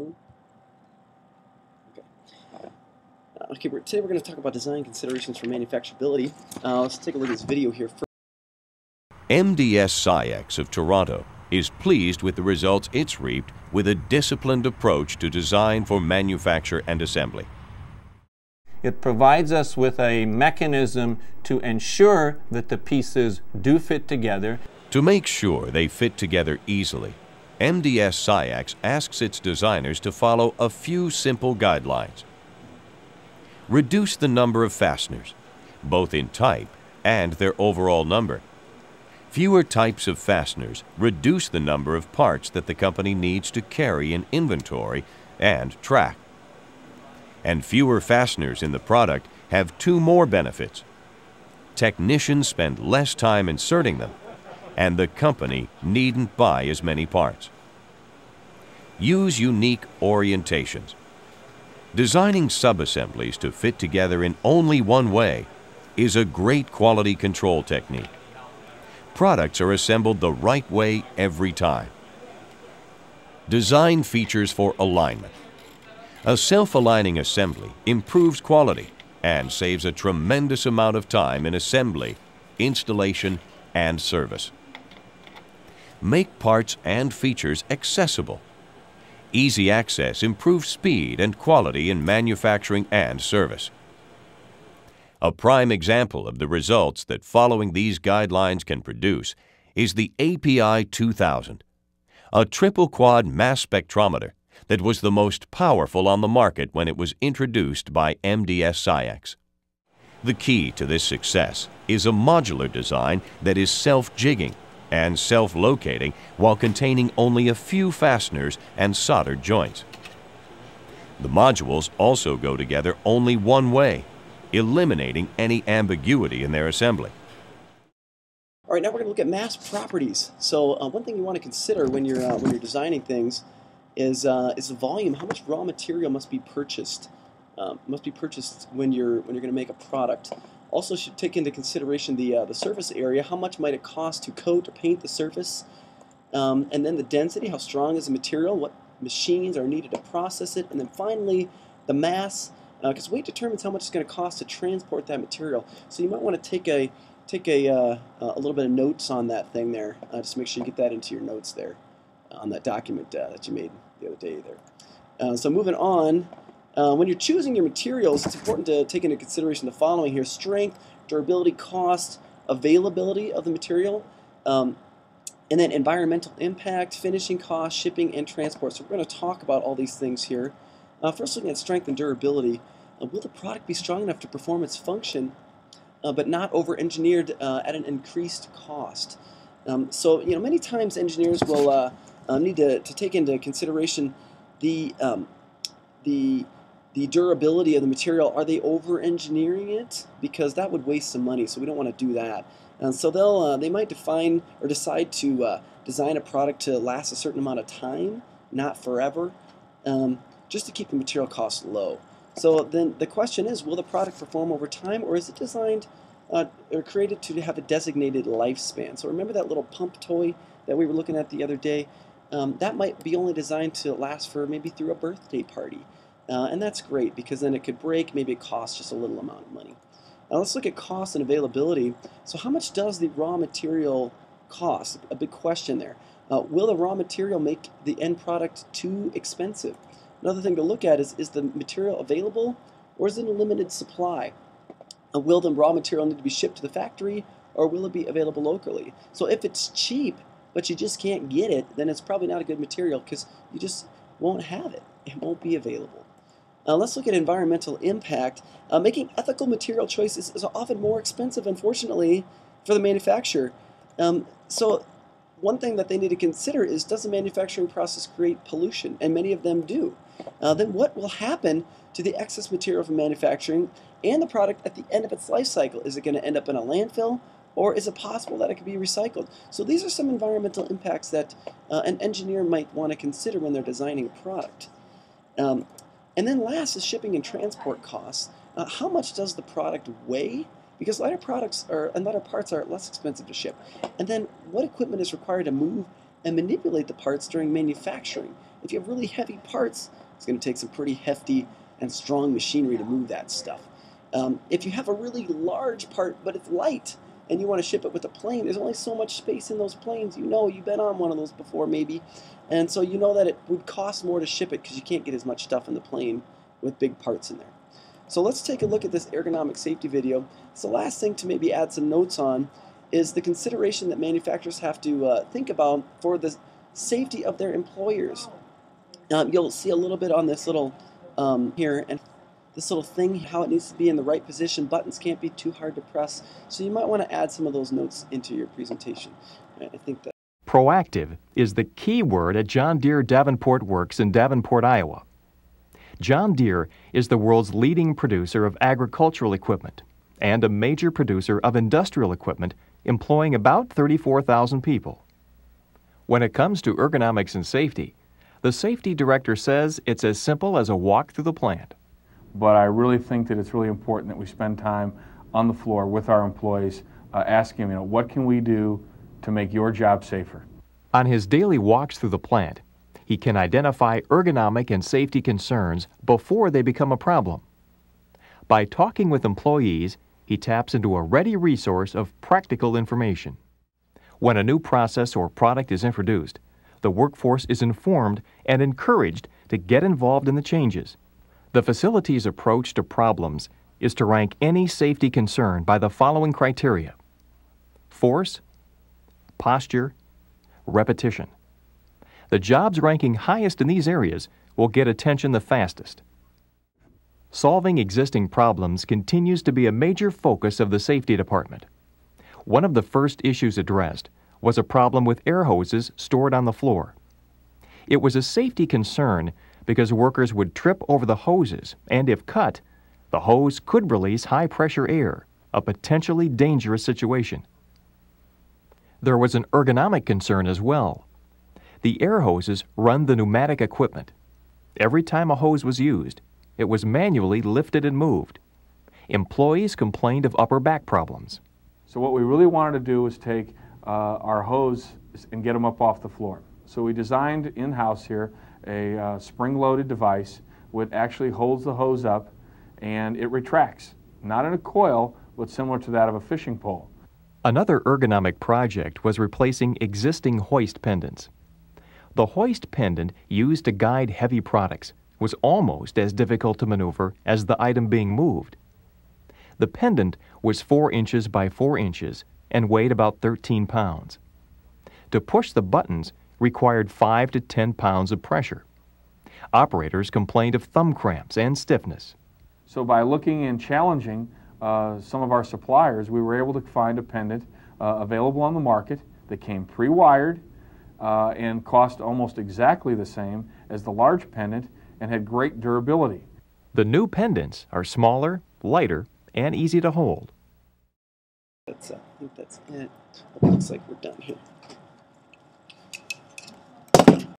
Hmm? Okay. Okay, we're, today we're going to talk about design considerations for manufacturability. Uh, let's take a look at this video here first. MDS SciEx of Toronto is pleased with the results it's reaped with a disciplined approach to design for manufacture and assembly. It provides us with a mechanism to ensure that the pieces do fit together. To make sure they fit together easily, MDS SciEx asks its designers to follow a few simple guidelines. Reduce the number of fasteners, both in type and their overall number. Fewer types of fasteners reduce the number of parts that the company needs to carry in inventory and track. And fewer fasteners in the product have two more benefits. Technicians spend less time inserting them, and the company needn't buy as many parts. Use unique orientations. Designing subassemblies to fit together in only one way is a great quality control technique products are assembled the right way every time. Design features for alignment. A self-aligning assembly improves quality and saves a tremendous amount of time in assembly, installation, and service. Make parts and features accessible. Easy access improves speed and quality in manufacturing and service. A prime example of the results that following these guidelines can produce is the API 2000, a triple quad mass spectrometer that was the most powerful on the market when it was introduced by MDS SciEx. The key to this success is a modular design that is self-jigging and self-locating while containing only a few fasteners and soldered joints. The modules also go together only one way eliminating any ambiguity in their assembly. All right, now we're going to look at mass properties. So uh, one thing you want to consider when you're uh, when you're designing things is uh, is the volume. How much raw material must be purchased? Um, must be purchased when you're when you're going to make a product. Also, should take into consideration the uh, the surface area. How much might it cost to coat or paint the surface? Um, and then the density. How strong is the material? What machines are needed to process it? And then finally, the mass because uh, weight determines how much it's going to cost to transport that material. So you might want to take a take a, uh, a little bit of notes on that thing there. Uh, just make sure you get that into your notes there on that document uh, that you made the other day there. Uh, so moving on, uh, when you're choosing your materials, it's important to take into consideration the following here: strength, durability, cost, availability of the material. Um, and then environmental impact, finishing cost, shipping, and transport. So we're going to talk about all these things here. Uh, first, looking at strength and durability, uh, will the product be strong enough to perform its function, uh, but not over-engineered uh, at an increased cost? Um, so, you know, many times engineers will uh, uh, need to, to take into consideration the um, the the durability of the material. Are they over-engineering it? Because that would waste some money. So we don't want to do that. And so they'll they might define or decide to design a product to last a certain amount of time, not forever. Um, just to keep the material costs low. So then the question is, will the product perform over time or is it designed uh, or created to have a designated lifespan? So remember that little pump toy that we were looking at the other day? Um, that might be only designed to last for maybe through a birthday party. Uh, and that's great because then it could break, maybe it costs just a little amount of money. Now let's look at cost and availability. So how much does the raw material cost? A big question there. Uh, will the raw material make the end product too expensive? Another thing to look at is, is the material available or is it a limited supply? Uh, will the raw material need to be shipped to the factory or will it be available locally? So if it's cheap but you just can't get it, then it's probably not a good material because you just won't have it. It won't be available. Uh, let's look at environmental impact. Uh, making ethical material choices is often more expensive, unfortunately, for the manufacturer. Um, so one thing that they need to consider is does the manufacturing process create pollution? And many of them do. Uh, then what will happen to the excess material from manufacturing and the product at the end of its life cycle? Is it going to end up in a landfill or is it possible that it could be recycled? So these are some environmental impacts that uh, an engineer might want to consider when they're designing a product. Um, and then last is shipping and transport costs. Uh, how much does the product weigh because lighter products are and lighter parts are less expensive to ship. And then what equipment is required to move and manipulate the parts during manufacturing? If you have really heavy parts, it's going to take some pretty hefty and strong machinery to move that stuff. Um, if you have a really large part but it's light and you want to ship it with a plane, there's only so much space in those planes. You know, you've been on one of those before maybe, and so you know that it would cost more to ship it because you can't get as much stuff in the plane with big parts in there. So let's take a look at this ergonomic safety video. So the last thing to maybe add some notes on is the consideration that manufacturers have to uh, think about for the safety of their employers. Um, you'll see a little bit on this little um, here and this little thing, how it needs to be in the right position. Buttons can't be too hard to press. So you might want to add some of those notes into your presentation. I think that Proactive is the key word at John Deere Davenport Works in Davenport, Iowa. John Deere is the world's leading producer of agricultural equipment and a major producer of industrial equipment employing about 34,000 people. When it comes to ergonomics and safety, the safety director says it's as simple as a walk through the plant. But I really think that it's really important that we spend time on the floor with our employees, uh, asking them, you know, what can we do to make your job safer? On his daily walks through the plant, he can identify ergonomic and safety concerns before they become a problem. By talking with employees, he taps into a ready resource of practical information. When a new process or product is introduced, the workforce is informed and encouraged to get involved in the changes. The facility's approach to problems is to rank any safety concern by the following criteria force, posture, repetition. The jobs ranking highest in these areas will get attention the fastest. Solving existing problems continues to be a major focus of the Safety Department. One of the first issues addressed was a problem with air hoses stored on the floor. It was a safety concern because workers would trip over the hoses, and if cut, the hose could release high pressure air, a potentially dangerous situation. There was an ergonomic concern as well. The air hoses run the pneumatic equipment. Every time a hose was used, it was manually lifted and moved. Employees complained of upper back problems. So what we really wanted to do was take uh, our hose and get them up off the floor. So we designed in-house here a uh, spring-loaded device which actually holds the hose up and it retracts, not in a coil, but similar to that of a fishing pole. Another ergonomic project was replacing existing hoist pendants. The hoist pendant used to guide heavy products was almost as difficult to maneuver as the item being moved. The pendant was 4 inches by 4 inches and weighed about 13 pounds. To push the buttons required 5 to 10 pounds of pressure. Operators complained of thumb cramps and stiffness. So by looking and challenging uh, some of our suppliers, we were able to find a pendant uh, available on the market that came pre-wired uh, and cost almost exactly the same as the large pendant and had great durability. The new pendants are smaller, lighter, and easy to hold. That's, uh, I think that's it. It looks like we're done here.